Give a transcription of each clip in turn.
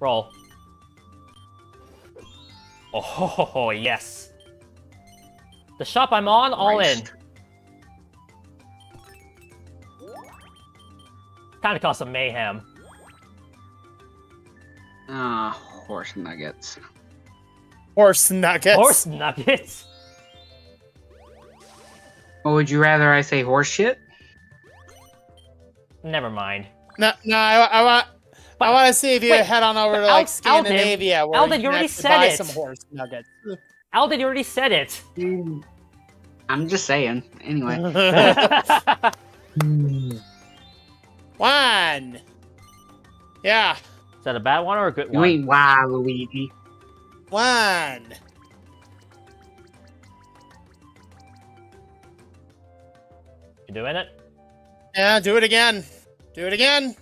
Roll. Oh, yes. The shop I'm on, all in. Christ. Kind of cause some mayhem. Ah, horse nuggets. Horse nuggets. Horse nuggets. Well, would you rather I say horse shit? Never mind. No, no, I, I want. I want to see if you Wait, head on over to like Al- Alden- Scandinavia, where Alden, you you can already actually said buy it. some horse nuggets. Alden, you already said it. Mm. I'm just saying. Anyway. One. Yeah, Is that a bad one or a good You one? ain't wow, Luigi. one. You doing it? Yeah, do it again. Do it again.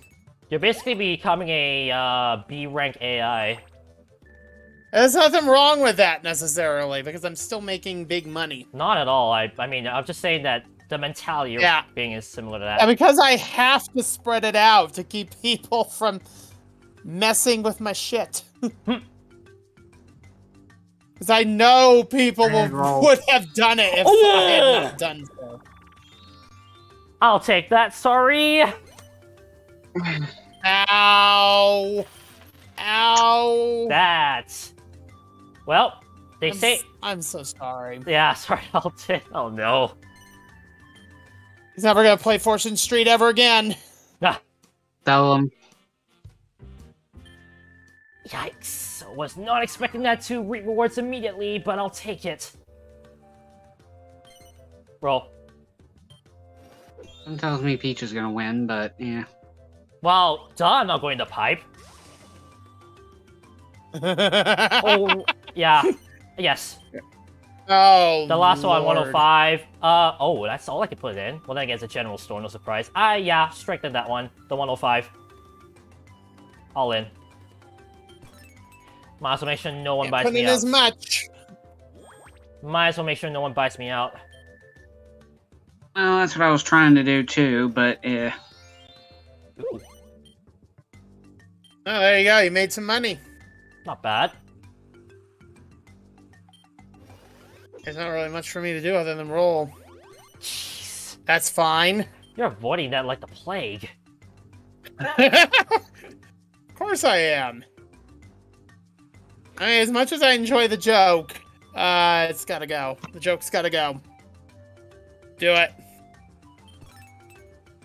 You're basically becoming a uh, B rank AI. There's nothing wrong with that necessarily because I'm still making big money. Not at all. I I mean, I'm just saying that the mentality you're Yeah. being is similar to that. And because I have to spread it out to keep people from messing with my shit. Because I know people will, would have done it if Oh, I had not done so. I'll take that. Sorry. Ow! Ow! That. Well, they I'm, say. s- I'm so sorry. Yeah, sorry. I'll take. Oh no. He's never gonna play Fortune Street ever again. Ah, Tell him. yikes! I was not expecting that to reap rewards immediately, but I'll take it. Roll. Someone tells me Peach is gonna win, but yeah. Well, duh, I'm not going to pipe. Oh, yeah. Yes. oh, The last one, Lord. 105. Uh, oh, that's all I can put in. Well, then again, it's a general store, no surprise. Ah, yeah, strengthen that one. The 105. All in. Might as well make sure no one Can't bites me in out. as much. Might as well make sure no one bites me out. Well, that's what I was trying to do too, but yeah. Ooh, Oh, there you go. You made some money. not bad. There's not really much for me to do other than roll. Jeez. That's fine. You're avoiding that like the plague. of course I am. I mean, as much as I enjoy the joke, uh, it's gotta go. The joke's gotta go. Do it.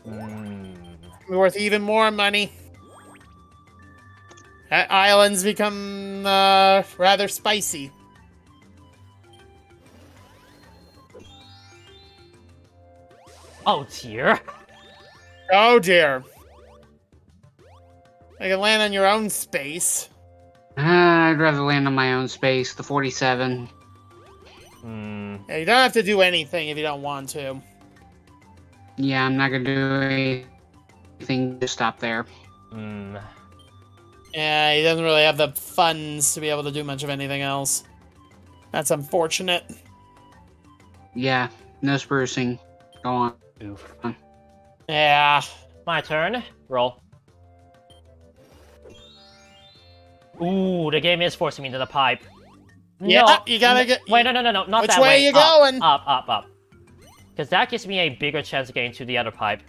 Mm. Worth even more money. That island's become uh, rather spicy. Oh dear. Oh dear. I can land on your own space. Uh, I'd rather land on my own space, the 47. Hmm. Yeah, you don't have to do anything if you don't want to. Yeah, I'm not gonna do anything to stop there. Hmm. Yeah, he doesn't really have the funds to be able to do much of anything else. That's unfortunate. Yeah, no sprucing. Go on. Oof. Yeah. My turn. Roll. Ooh, the game is forcing me into the pipe. Yeah, no, you gotta get- Wait, no, no, no, no, not Which that way Which way. you Up, going? Up, up, up. Because that gives me a bigger chance of getting to the other pipe.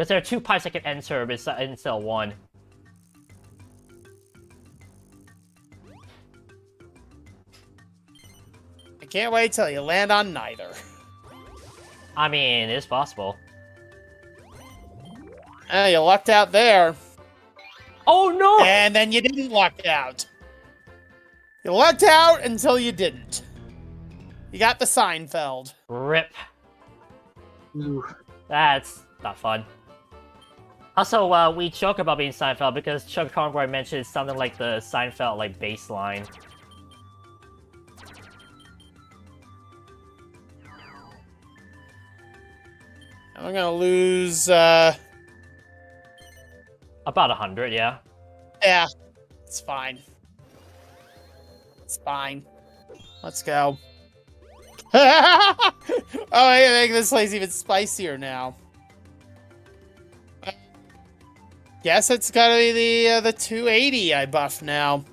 Because there are two pipes I can enter bes- instead of one. I can't wait till you land on neither. I mean, it's possible. Uh, you lucked out there, Oh no! and then you didn't luck out. You lucked out until you didn't. You got the Seinfeld. Rip. Ooh. That's not fun. Also, uh, we joke about being Seinfeld because Chuck Conroy mentioned something like the Seinfeld like baseline. I'm gonna lose. uh... About a hundred, yeah. Yeah, it's fine. It's fine. Let's go. oh, I make this place even spicier now. Guess it's gotta be the uh, the 280 I buff now.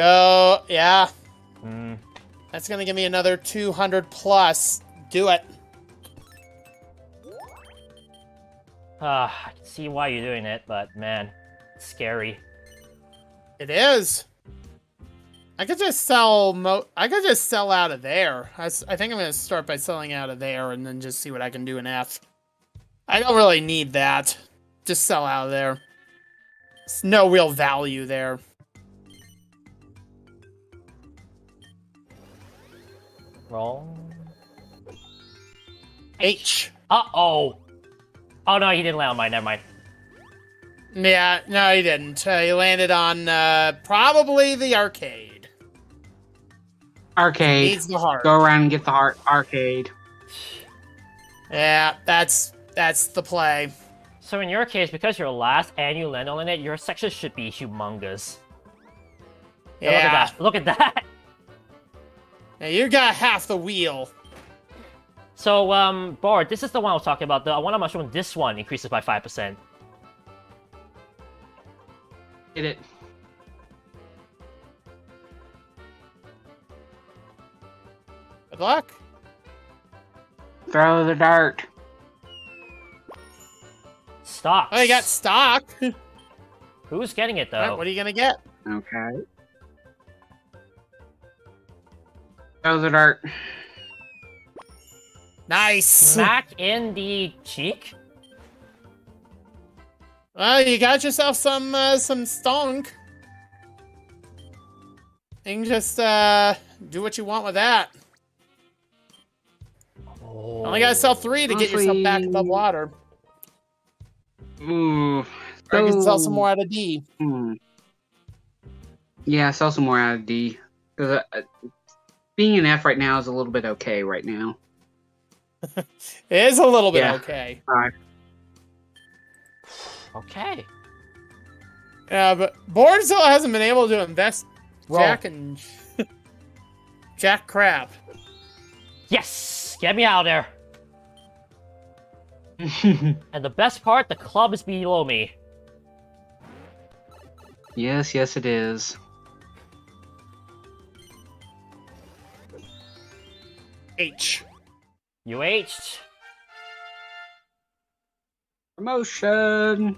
Oh, yeah. Hmm. That's gonna give me another 200 plus. Do it. Ah, I can see why you're doing it, but man, it's scary. It is. I could just sell mo- I could just sell out of there. I, s- I think I'm gonna start by selling out of there and then just see what I can do in F. I don't really need that. Just sell out of there. There's no real value there. Wrong. H. Uh oh. Oh no, he didn't land on mine. Never mind. Yeah, no, he didn't. Uh, he landed on uh, probably the arcade. Arcade. Needs the heart. Go around and get the heart. Arcade. Yeah, that's that's the play. So in your case, because you're last and you land on it, your section should be humongous. Yeah, Yeah, Look at that. Look at that. Yeah, you got half the wheel. So, um, Bard, this is the one I was talking about. The one I'm showing this one increases by 5%. Hit it. Good luck. Throw the dart. Stocks. Oh, you got stock. Who's getting it, though? Alright, what are you gonna get? Okay. Throw the dart. Nice. Smack in the cheek? Well, you got yourself some uh, some stonk. You can just uh, do what you want with that. Oh. Only gotta sell three to get yourself back above Honestly- water. Ooh. Or you can sell some more out of D. Hmm. Yeah, sell some more out of D. Because uh, being an F right now is a little bit okay right now. It is a little bit Yeah. okay. Okay. Yeah, but Board still hasn't been able to invest Roll. Jack and Jack crap. Yes! Get me out of there. And the best part, the club is below me. yes, yes, it is. H. You H. Promotion.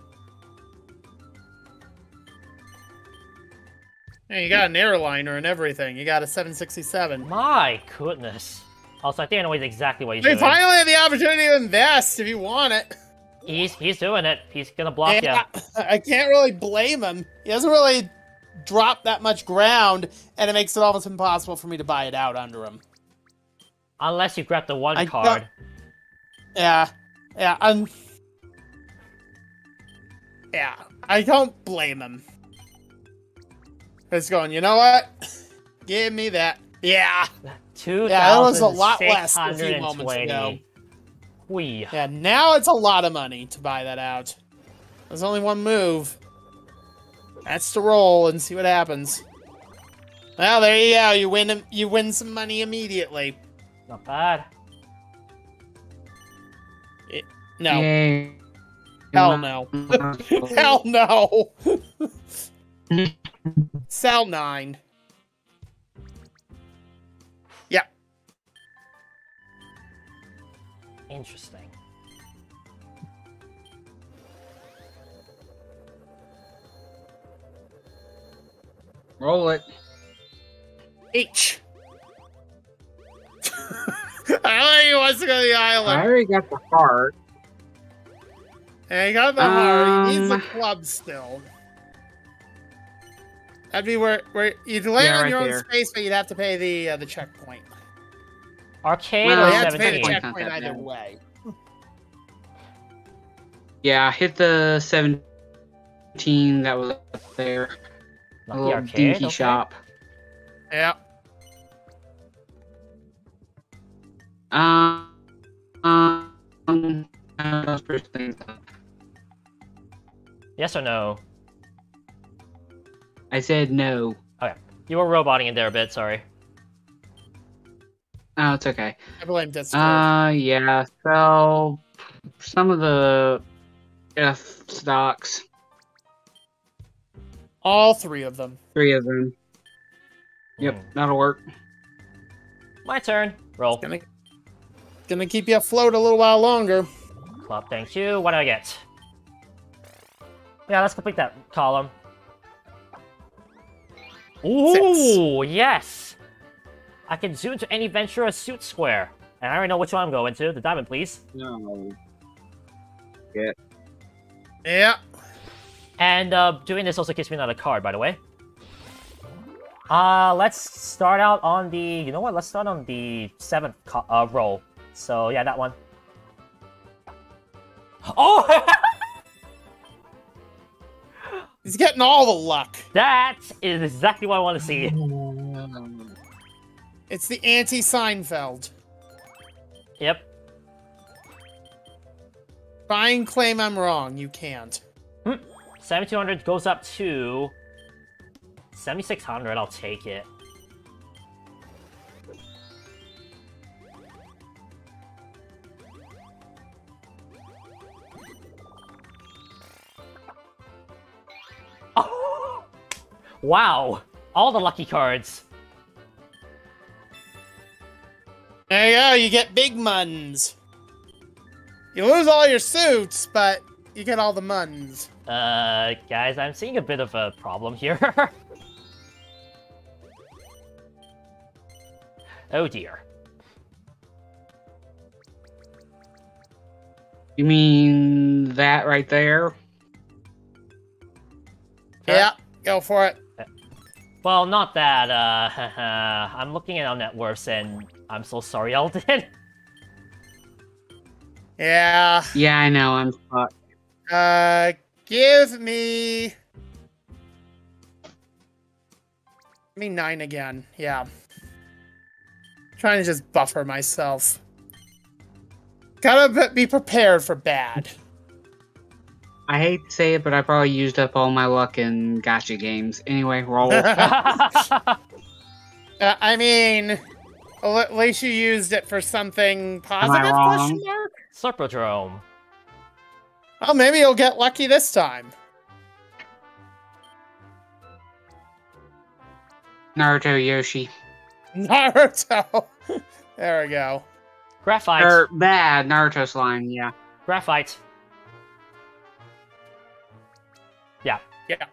Yeah, you got an airliner and everything. You got a 767. My goodness. Also, I think I know exactly what he's You doing. We finally have the opportunity to invest if you want it. He's he's doing it. He's gonna block Yeah, you. I can't really blame him. He doesn't really drop that much ground, and it makes it almost impossible for me to buy it out under him. Unless you grab the one I card. Yeah, yeah, I'm. Yeah, I don't blame him. It's going. You know what? Give me that. Yeah, Two Yeah, that was a lot less a few moments ago. Wee. yeah. Now it's a lot of money to buy that out. There's only one move. That's to roll and see what happens. Well, there you go. You win. You win some money immediately. Not bad. No. Yay. Hell no. Hell no. Cell nine. Interesting. Roll it. H. I know he wants to go to the island. I already got the heart. And he got the heart. He needs the Um, club still. That'd be where where you'd land Yeah, on right your own there. space, but you'd have to pay the uh, the checkpoint. Arcade Well, Well, or you have to pay the 17? check- checkpoint not either bad. way. Yeah, I hit the 17 that was up there. Not a the little arcade. dinky okay. shop. Yeah. Um, um, those first things up. Yes or no? I said no. Okay. You were roboting in there a bit. Sorry. Oh, it's okay. I blame Discord. Uh, yeah. So, some of the F stocks. All three of them. Three of them. Yep, Hmm. that'll work. My turn. Roll. Gonna, gonna keep you afloat a little while longer. Club, thank you. What do I get? Yeah, let's complete that column. Ooh, yes! I can zoom to any Ventura suit square. And I already know which one I'm going to. The diamond, please. No. Yeah. Yeah. And uh, doing this also gives me another card, by the way. Uh, let's start out on the... You know what? Let's start on the seventh co- uh, roll. So, yeah, that one. Oh! He's getting all the luck. that is exactly what I want to see. It's the anti Seinfeld. Yep. Try and claim I'm wrong. You can't. Hmm. 7200 goes up to 7600. I'll take it. Oh! Wow! All the lucky cards. There you go. You get big muns. You lose all your suits, but you get all the muns. Uh, guys, I'm seeing a bit of a problem here. oh dear. You mean that right there? Yeah. Go for it. Well, not that, uh, I'm looking at our net worths and I'm so sorry, Alden. Yeah. Yeah, I know. I'm fucked. Uh, give me. Give me nine again. Yeah. Trying to just buffer myself. Gotta be- be prepared for bad. I hate to say it, but I probably used up all my luck in gotcha games. Anyway, roll. Uh, I mean, well, at least you used it for something positive? wrong? Question mark. Slurpodrome. Oh, maybe you'll get lucky this time. Naruto Yoshi. Naruto. there we go. Graphite. Or bad Naruto slime, yeah. Graphite. Yeah. Yeah.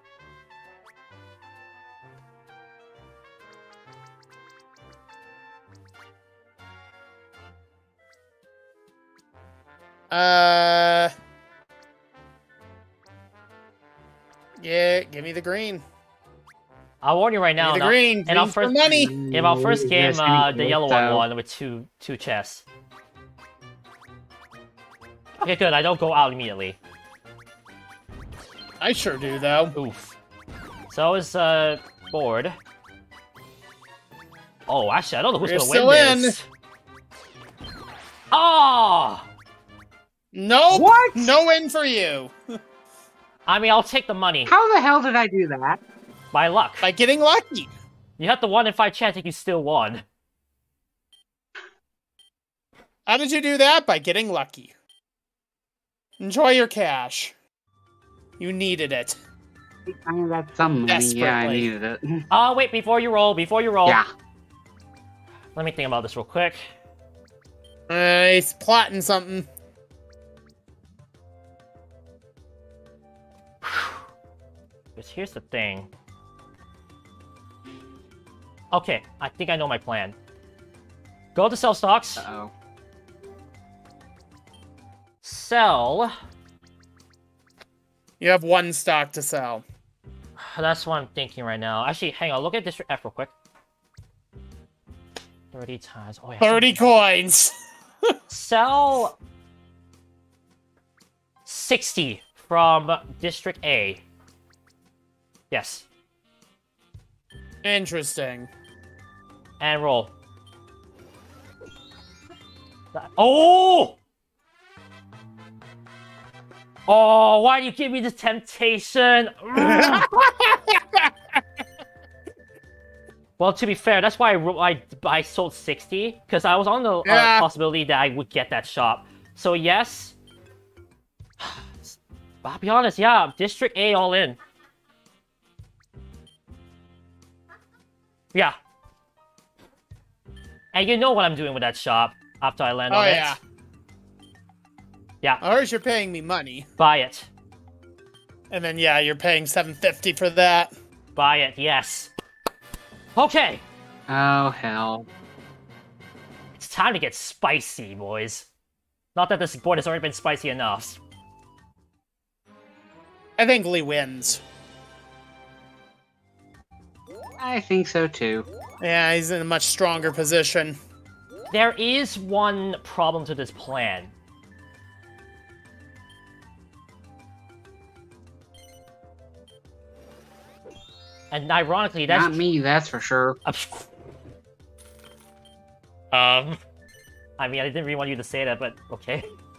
Uh. Yeah, give me the green. I'll warn you right Give now. me the now- green. in our Green for first- money. In our first game, that's uh, the cool, yellow one won with two two chests. Okay, good. I don't go out immediately. I sure do, though. Oof. So is uh bored. Oh, actually, I don't know who's You're gonna still win in. this. Oh! Nope. What? No win for you. I mean, I'll take the money. How the hell did I do that? By luck. By getting lucky. You had the one in five chance, and you still won. How did you do that? By getting lucky. Enjoy your cash. You needed it. I mean, that's some money. Yeah, I needed it. Oh, wait, before you roll, before you roll. Yeah. Let me think about this real quick. Uh, he's plotting something. Because here's the thing. Okay, I think I know my plan. Go to sell stocks. Uh-oh. Sell. You have one stock to sell. That's what I'm thinking right now. Actually, hang on. Look at District F real quick. 30 times. Oh, yeah. 30 coins. Sell 60 from District A. Yes. Interesting. And roll. Oh! Oh, why do you give me this temptation? Well, to be fair, that's why I, I, I sold 60, because I was on the uh, Yeah. possibility that I would get that shop. So yes, I'll be honest, yeah, District A all in. Yeah. And you know what I'm doing with that shop after I land Oh on yeah. it. Yeah, Of course, you're paying me money, buy it. and then yeah, you're paying seven fifty for that. Buy it, yes. Okay, Oh hell. it's time to get spicy, boys. Not that this board has already been spicy enough. I think Lee wins. I think so too. Yeah, he's in a much stronger position. There is one problem to this plan. And ironically, that's Not me, that's for sure. um. I mean, I didn't really want you to say that, but okay.